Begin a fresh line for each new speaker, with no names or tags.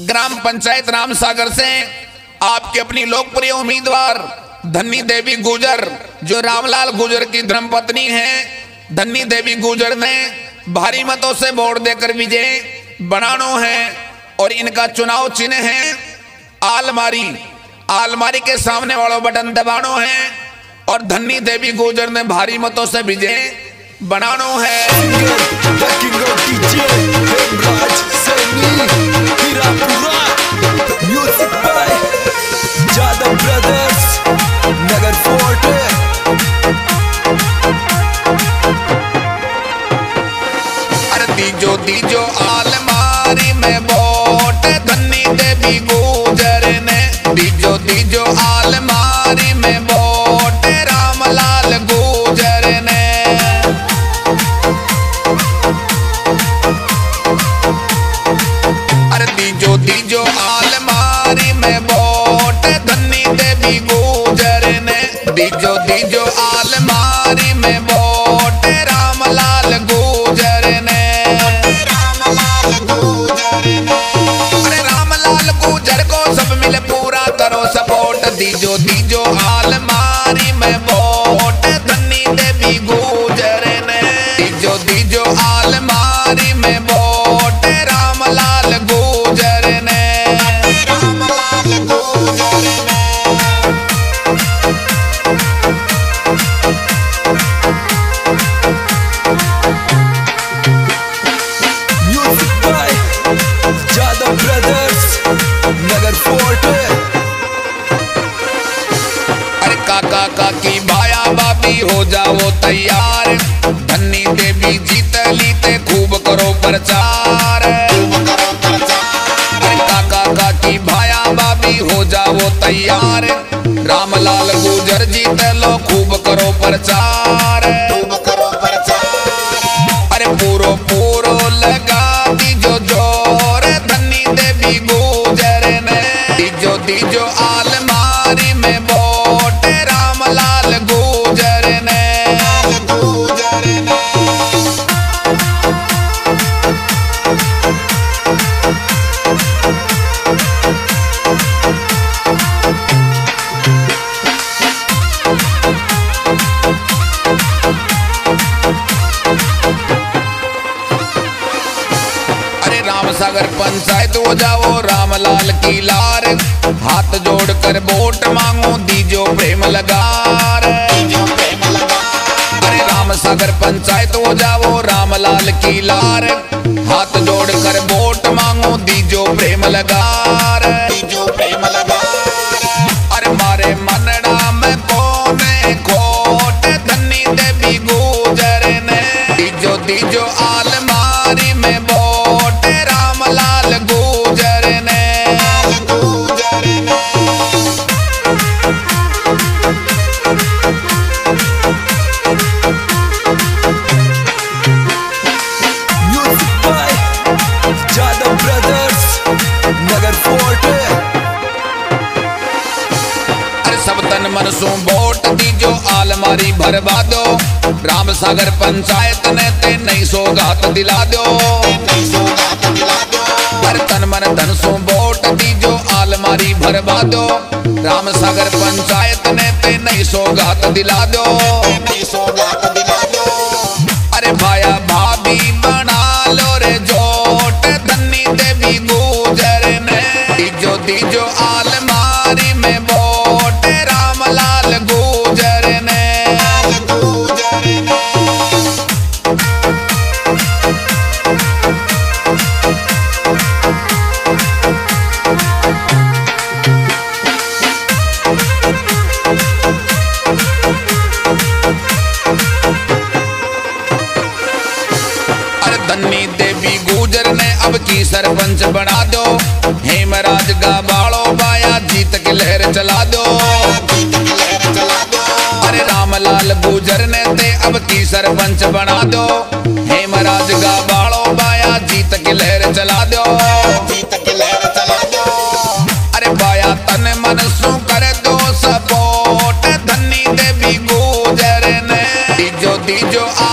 ग्राम पंचायत राम सागर से आपके अपनी लोकप्रिय उम्मीदवार, धन्नी देवी गुजर, जो रामलाल गुजर की धर्मपत्नी है, धन्नी देवी गुजर ने भारी मतों से वोट देकर विजय बनानो है और इनका चुनाव चिन्ह है आलमारी। आलमारी के सामने वाला बटन दबानो है और धन्नी देवी गुजर ने भारी मतों से विजय बनानो है। दीजो दीजो आलमारी में वोट देवी गुजर ने दीजो दीजो आलमारी में वोट रामलाल गुजर ने। अरे दीजो दीजो आलमारी में वोट देवी गुजर ने दीजो दीजो आलमारी तुंहिंजो हाल मां काका काकी भाया बाबी हो जाओ तैयार। धन्नी देवी जीत लीते, खूब करो प्रचार। काका काकी भाया बाबी हो जाओ तैयार। रामलाल गुजर जीत लो, खूब करो प्रचार। अरे आलमारी सागर पंचायत हो जाओ रामलाल की लार। हाथ जोड़कर वोट मांगो, दीजो प्रेम लगार। अरे राम सागर पंचायत हो जाओ रामलाल की लार। हाथ जोड़कर वोट मांगो, दीजो प्रेम लगार। दीजो आलमारी सब तन मन सो वोट दीजो आलमारी भरवा दो। राम सागर पंचायत ने ते नई सौगात दिला दो। अरे तन मन धन सो वोट दीजो आलमारी भरवा दो। राम सागर पंचायत ने ते नई सौगात दिला दो। अरे भाया भाभी बना लो रे जोट धन्नी देवी गुजर ने। दीजो दीजो आलमारी पंच बना दो। हेमराज का बालो बाया जीत के लहर चला दो। अरे रामलाल गुजर ने ते अब की सरपंच बना दो। हेमराज का बालो बाया जीत के लहर चला दो। अरे बाया तन मन सु कर दो सपोर्ट, धनी देवी गुजर ने। दीजो दीजो आ